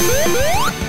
Música